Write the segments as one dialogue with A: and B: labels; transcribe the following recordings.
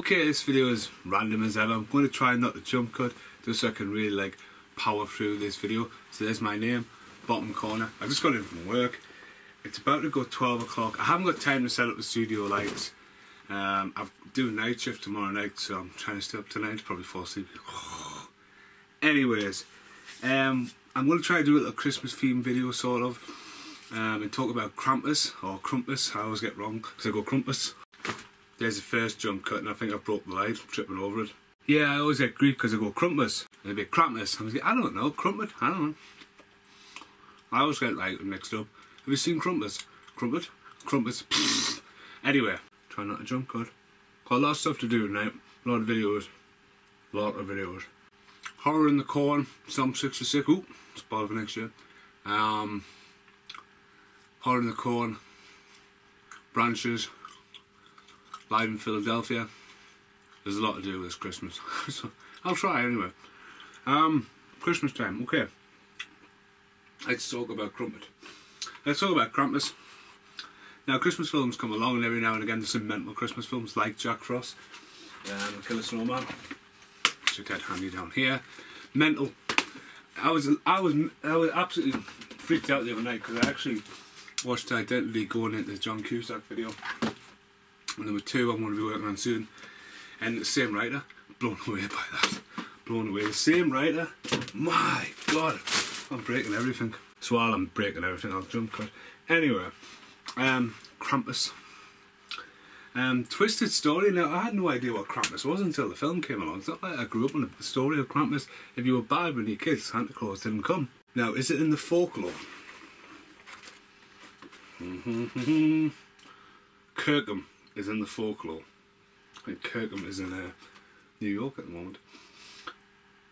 A: Okay, this video is random as ever. I'm going to try not to jump cut just so I can really like power through this video. So there's my name, bottom corner. I just got in from work. It's about to go 12 o'clock. I haven't got time to set up the studio lights. Um, I'm doing night shift tomorrow night, so I'm trying to stay up tonight. Probably fall asleep. Anyways, um, I'm going to try to do a little Christmas theme video, sort of, um, and talk about Krampus or Crumpus. I always get wrong because I go Crumpus. There's the first jump cut, and I think I broke the light, tripping over it. Yeah, I always get grief because I go Crumpus, and it'd be Krampus. I was like, I don't know, Crumpet, I don't know. I always get like mixed up. Have you seen Crumpus? Crumpet? Crumpus. anyway, try not to jump cut. Got a lot of stuff to do tonight. A lot of videos. A lot of videos. Horror in the Corn, Psalm 66. Ooh, spoiler for next year. Um, Horror in the Corn, Branches, live in Philadelphia. There's a lot to do this Christmas. so I'll try anyway. Um, Christmas time, okay. Let's talk about Crumpet. Let's talk about Krampus. Now, Christmas films come along, and every now and again there's some mental Christmas films like Jack Frost, um, Killer Snowman, which I get handy down here. Mental. I was, I was, I was absolutely freaked out the other night because I actually watched Identity going into the John Cusack video. Number two, I'm going to be working on soon, and the same writer. Blown away by that. Blown away. The same writer. My God, I'm breaking everything. So while I'm breaking everything, I'll jump cut. Anyway, um, Krampus. Um, twisted story. Now I had no idea what Krampus was until the film came along. It's not like I grew up on the story of Krampus. If you were bad when you were kids, Santa Claus didn't come. Now, is it in the folklore? Kirkham is in the folklore. Think Kirkham is in uh, New York at the moment.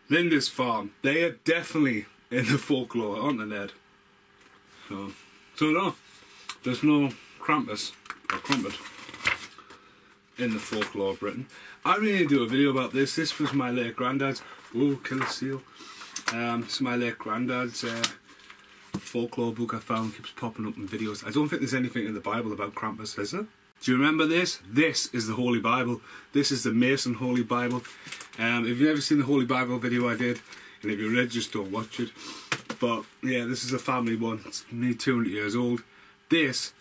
A: Linda's Lindisfarne, they are definitely in the folklore, aren't they, Ned? So, so no, there's no Krampus or Crumpet in the folklore of Britain. I really do a video about this. This was my late granddad's. Oh, killer seal. Um, is my late granddad's uh, folklore book I found. Keeps popping up in videos. I don't think there's anything in the Bible about Krampus, is there? Do you remember this? This is the Holy Bible. This is the Mason Holy Bible. Um, if you've never seen the Holy Bible video I did, and if you're just don't watch it. But yeah, this is a family one. It's nearly 200 years old. This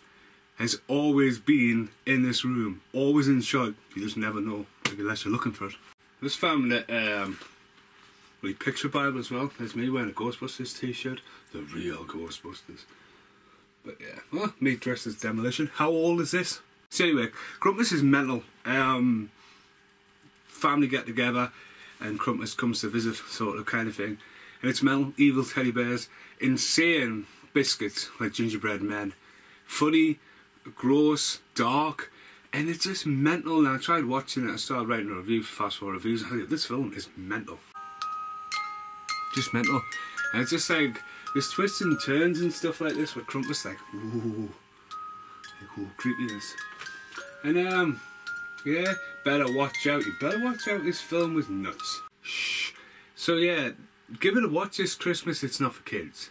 A: has always been in this room, always in shot. You just never know unless you're looking for it. This family um, really picture Bible as well. There's me wearing a Ghostbusters t-shirt, the real Ghostbusters. But yeah, well, me dressed as demolition. How old is this? So anyway, Krampus is mental. Um, family get together and Krampus comes to visit, sort of kind of thing. And it's mental, evil teddy bears, insane biscuits like gingerbread men, funny, gross, dark, and it's just mental. And I tried watching it, I started writing reviews, fast forward reviews. I think this film is mental, just mental, and it's just like there's twists and turns and stuff like this. With Crumpus like ooh, like, ooh, creepiness. And um, yeah, better watch out. You better watch out. This film was nuts. Shh. So yeah, give it a watch this Christmas. It's not for kids.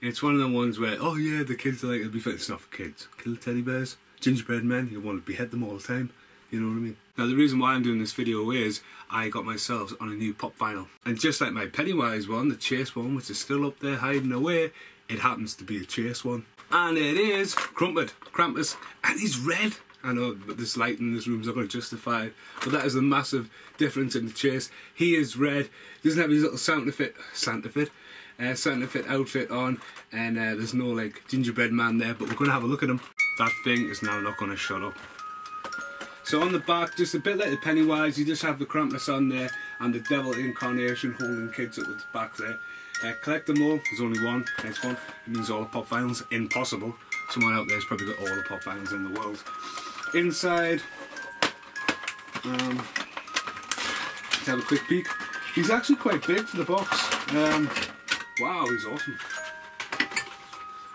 A: It's one of the ones where, oh yeah, the kids are like, it'll be fun. It's not for kids. Kill teddy bears, gingerbread men. You want to behead them all the time. You know what I mean? Now the reason why I'm doing this video is I got myself on a new pop vinyl, and just like my Pennywise one, the Chase one, which is still up there hiding away, it happens to be a Chase one, and it is Crumpet, Krampus, and he's red. I know but this light in this room is not going to justify it, but that is a massive difference in the chase. He is red, doesn't have his little Santa fit, Santa fit, uh, Santa fit outfit on, and uh, there's no like gingerbread man there, but we're going to have a look at him. That thing is now not going to shut up. So on the back, just a bit like the Pennywise, you just have the Krampus on there, and the devil incarnation holding kids up at the back there. Uh, collect them all, there's only one, next one, it means all the pop vinyls, impossible. Someone out there's probably got all the pop vinyls in the world. Inside, um, let's have a quick peek. He's actually quite big for the box. Um, wow, he's awesome.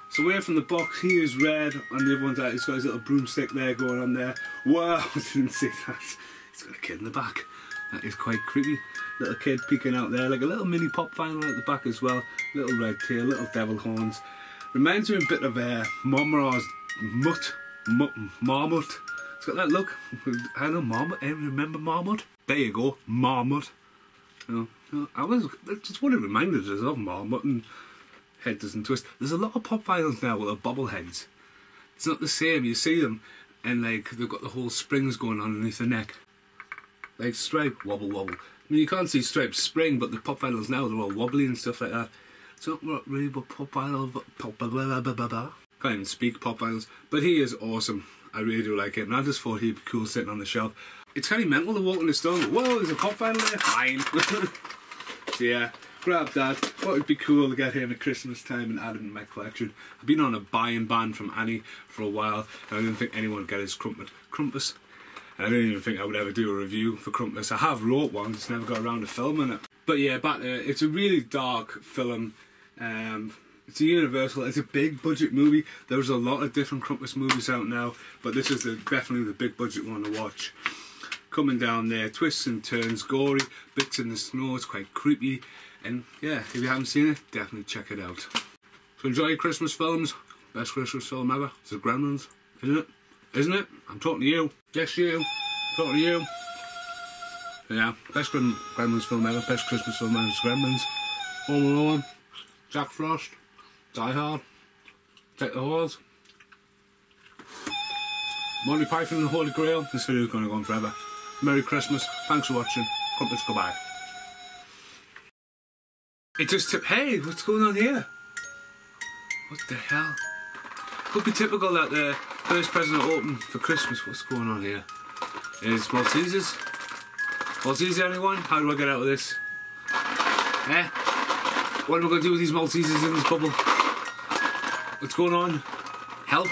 A: So away from the box, he is red, and the other one's out. He's got his little broomstick there going on there. Wow, I didn't see that. He's got a kid in the back. That is quite creepy. Little kid peeking out there, like a little mini pop vinyl at the back as well. Little red tail, little devil horns. Reminds me a bit of uh, Momra's Mutt, Mutt, Marmot. It's got that look. I know Marmot. Anyone remember Marmot? There you go, Marmot. You know, I was just what it reminded us of Marmot and Head Doesn't Twist. There's a lot of pop vinyls now with the bobbleheads. It's not the same. You see them, and like they've got the whole springs going on underneath the neck, like stripe wobble wobble. I mean, you can't see stripes spring, but the pop vinyls now they're all wobbly and stuff like that. Not really what pop. Can't even speak pop vinyls, but he is awesome. I really do like him, and I just thought he'd be cool sitting on the shelf. It's kind of mental to walk in the store whoa, there's a pop vinyl there? Fine. so yeah, grab that. Thought it'd be cool to get him at Christmas time and add it to my collection. I've been on a buying ban from Annie for a while, and I didn't think anyone would get his crumpet. Crumpus? And I didn't even think I would ever do a review for Crumpus. I have wrote one, just never got around to filming it. But yeah, back there, it's a really dark film. Um, it's a Universal. It's a big budget movie. There's a lot of different Krampus movies out now, but this is the, definitely the big budget one to watch. Coming down there, twists and turns, gory, bits in the snow. It's quite creepy, and yeah, if you haven't seen it, definitely check it out. So enjoy your Christmas films. Best Christmas film ever. It's the Gremlins, isn't it? Isn't it? I'm talking to you. Yes, you. I'm talking to you. Yeah, best Gremlins film ever. Best Christmas film ever. It's Gremlins. Home Alone. Jack Frost. Die Hard, Take the Horse, Monty Python and the Holy Grail. This video is going to go on forever. Merry Christmas. Thanks for watching. Crumpets, goodbye. It just tipped. Hey, what's going on here? What the hell? Could be typical that the first present open for Christmas. What's going on here? Is Maltesers? Maltesers, anyone? How do I get out of this? Eh? What am I going to do with these Maltesers in this bubble? What's going on? Help?